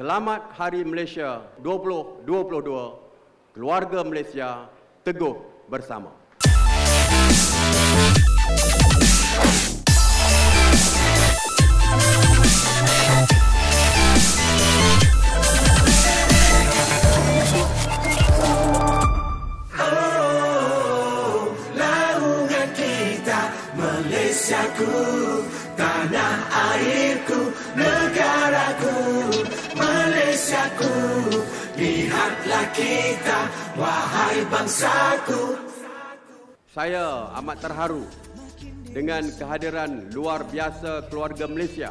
Selamat Hari Malaysia 2022. Keluarga Malaysia teguh bersama. Malaysiaku, tanah airku, negaraku, lihatlah kita, wahai bangsaku. Saya amat terharu dengan kehadiran luar biasa keluarga Malaysia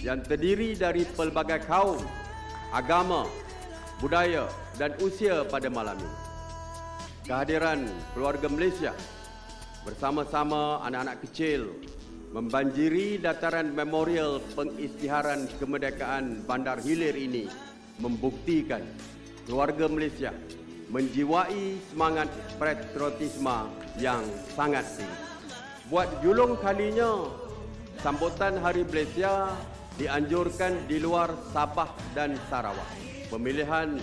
yang terdiri dari pelbagai kaum, agama, budaya dan usia pada malam ini. Kehadiran keluarga Malaysia bersama-sama anak-anak kecil membanjiri dataran memorial pengisytiharan kemerdekaan Bandar Hilir ini membuktikan keluarga Malaysia menjiwai semangat patriotisme yang sangat tinggi. Buat julung kalinya, sambutan Hari Malaysia dianjurkan di luar Sabah dan Sarawak. Pemilihan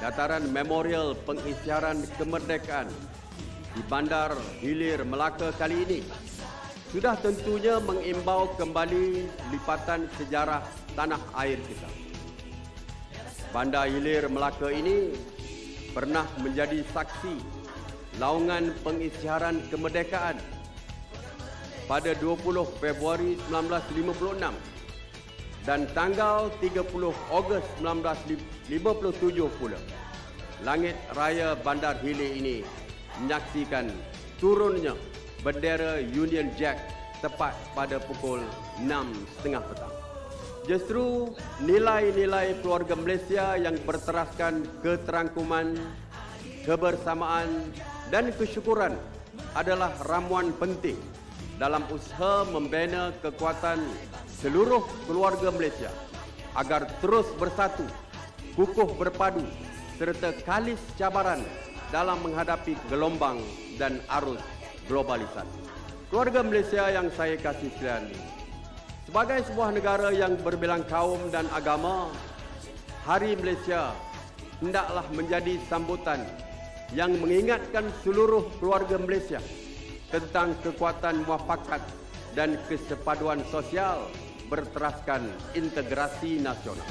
dataran memorial pengisytiharan kemerdekaan di Bandar Hilir Melaka kali ini sudah tentunya mengimbau kembali lipatan sejarah tanah air kita. Bandar Hilir Melaka ini pernah menjadi saksi laungan pengisytiharan kemerdekaan pada 20 Februari 1956 dan tanggal 30 Ogos 1957 pula. Langit Raya Bandar Hilir ini menyaksikan turunnya bendera Union Jack tepat pada pukul 6.30 petang. Justru nilai-nilai keluarga Malaysia yang berteraskan keterangkuman, kebersamaan dan kesyukuran adalah ramuan penting dalam usaha membina kekuatan seluruh keluarga Malaysia agar terus bersatu, kukuh berpadu serta kalis cabaran dalam menghadapi gelombang dan arus globalisasi. Keluarga Malaysia yang saya kasih sekalian, sebagai sebuah negara yang berbilang kaum dan agama, Hari Malaysia hendaklah menjadi sambutan yang mengingatkan seluruh keluarga Malaysia tentang kekuatan muafakat dan kesepaduan sosial berteraskan integrasi nasional.